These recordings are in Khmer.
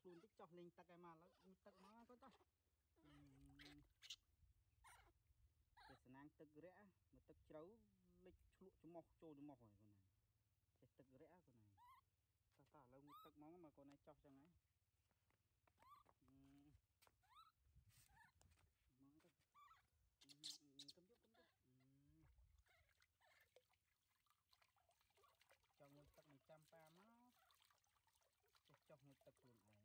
ភ្លេចខ្លួនតិចចោះលេងទឹកឯមកឡើយងូតទឹកមកកូនតោះអឺទេសនាងទឹករយៈមកទឹកជ្រៅលិចឆ្លក់ច្រមុះចូលច្រមុះហើយកូនណាចេះទឹករយៈកូនណាតោះតោះឥឡូវងូតទឹកមកមកកូនណាចោះចឹងណាអឺមកទៅអឺកុំយកកុំយកអឺចង់ងូតទឹកមិនចាំប៉ាមកចេះចោះងូតទឹកខ្លួនឯង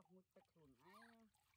ចុះមួយទឹកខ្លួនឯង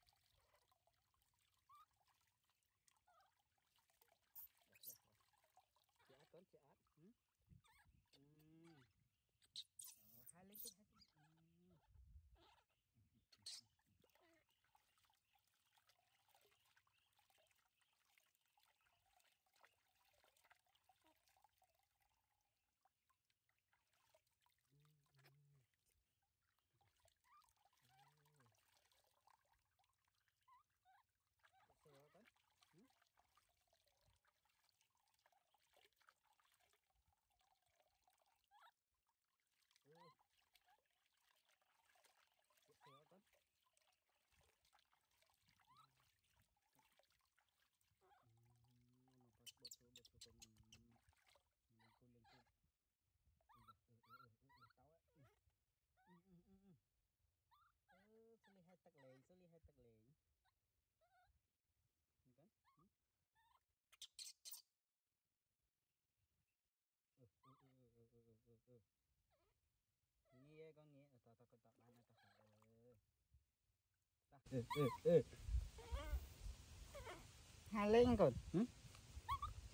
hai lên còn ừ.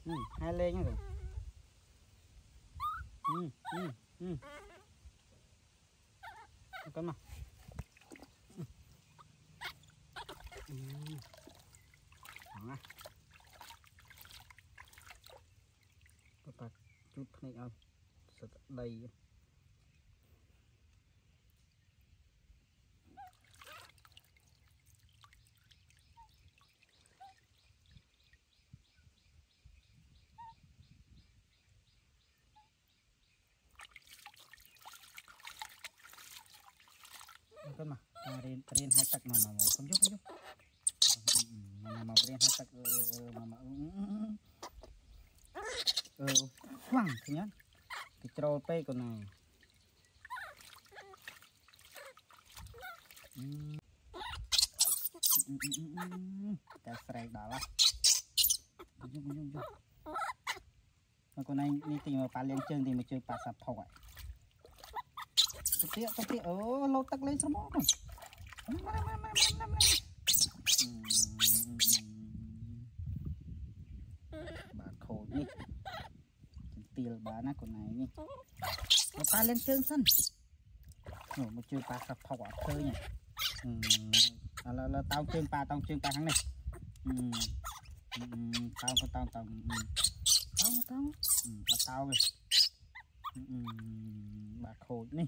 ừ? hai lên còn ừ, ừ, ừ. con mà ừ. Đó. À. Bà chút này không? Sợ đầy. កូនមករៀនរៀនហែកទឹកមកមកកុំយកកុំយកមកមករៀនហែកទឹកមកមកអឺខ្វាំងឃើញអត់គេច្រូលពេកកូនណាតែស្រែកដល់ហើយយកយកយកកូនឯងនេះទីមកប៉ាលៀងជើងទីមកជើងប៉ាសាប់ថុកហើយ thì mà chơi phá sập thổi cái tiệm cái tiệm ờ lâu tắc lên sao mỏ rồi បាទខូចនេះជំទាលបានណាកូនឯងនេះមកប៉ាលេងជើងសិននោះមកជួយប៉ាសាប់ផុកអត់ឃើញឥឡូវឥឡូវតោងជើងប៉ាតោងជើងប៉ាខាងនេះតោងក៏តោងតោងតោងតោងអត់តោងទេបាទខូចនេះ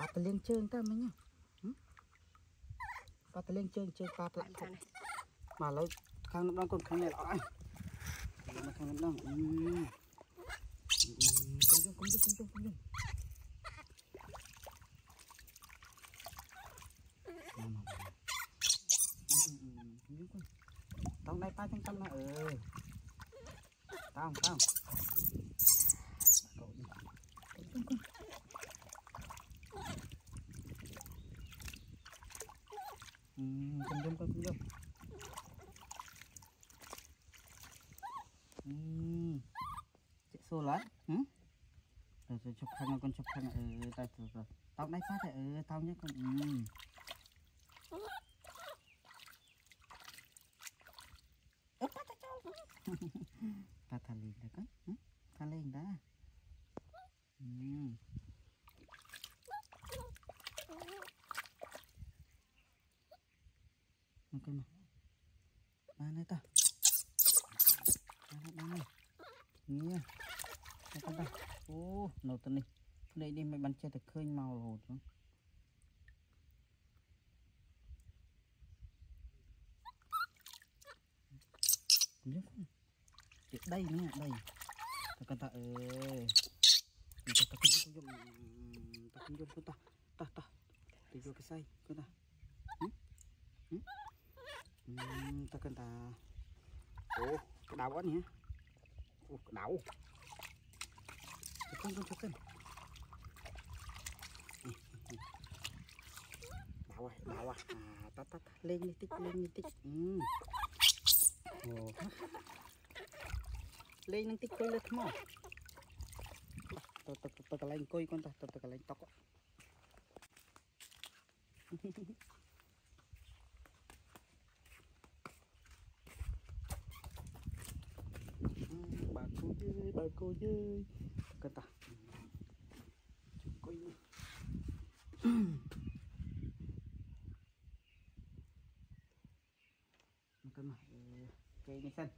ប៉ាតលេងជើងតើមិញប៉ាតលេងជើងជើងប៉ាផ្លាក់មកឥឡូវខាងនោះកូនខាងនេះអត់ហើយខាងនោះអឺកុំយកកុំយកកុំយកកុំយកមកមកអឺយកកូនតោងដៃប៉ាចឹងចាំណាអឺតោងតោង Ừ, cầm cầm cầm cầm chạy xô lắm ừ? rồi rồi chụp khăn con chụp khăn ừ ờ, ờ, tao rồi, rồi. tao nãy phát rồi ừ ờ, tao nhé con ừ. ta thả lên đã con ừ? thả lên đã ừ. mà. Bán đấy ta bán hết bán này nghe. Ta ta ta ô nổ tần này. Đây đi mày bắn chết được khơi màu rồi xuống không? Đây nè đây. Ta cần ta ơi ta ta không dùng. Ta không dùng ta ta ta ta dùng cái say cái ta 嗯嗯。 ទៅគិតថាអូក្តៅអត់នេះអូក្តៅទៅគិតទៅគិតដៅហើយដៅអាតាតាលេងនេះតិចលេងនេះតិចអូលេងនឹងតិចគួយលើថ្មទៅទៅទៅកន្លែងអង្គុយគាត់ទៅទៅកន្លែងតុក bago je. Kata hmm, cukup ini. Makan lah. Eh, kain ni kan?